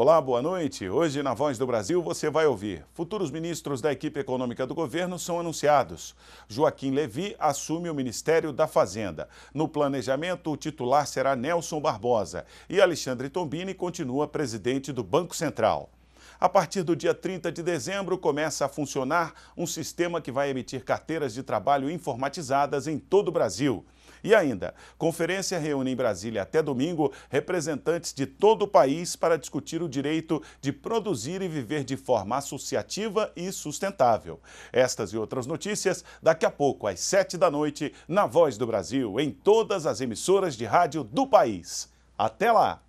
Olá, boa noite. Hoje na Voz do Brasil você vai ouvir. Futuros ministros da equipe econômica do governo são anunciados. Joaquim Levi assume o Ministério da Fazenda. No planejamento, o titular será Nelson Barbosa e Alexandre Tombini continua presidente do Banco Central. A partir do dia 30 de dezembro, começa a funcionar um sistema que vai emitir carteiras de trabalho informatizadas em todo o Brasil. E ainda, conferência reúne em Brasília até domingo representantes de todo o país para discutir o direito de produzir e viver de forma associativa e sustentável. Estas e outras notícias daqui a pouco, às sete da noite, na Voz do Brasil, em todas as emissoras de rádio do país. Até lá!